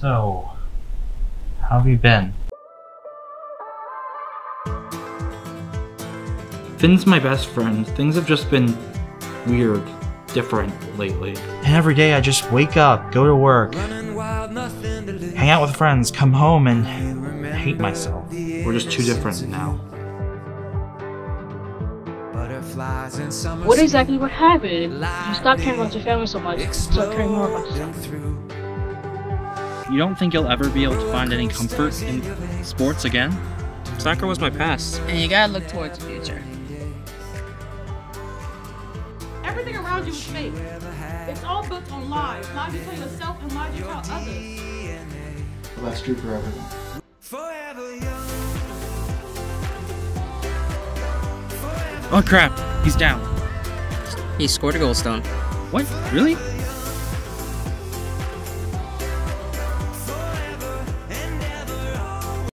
So, how have you been? Fin's my best friend. Things have just been weird, different lately. And every day I just wake up, go to work, hang out with friends, come home, and hate myself. We're just too different now. What exactly what happened? You stopped caring about your family so much, start caring more about yourself. You don't think you'll ever be able to find any comfort in sports again? Soccer was my past. And you gotta look towards the future. Everything around you is fake. It's all built on lies. Lies you tell yourself and lies you tell others. Well, that's true for everything. Oh crap, he's down. He scored a goal stone. What? Really?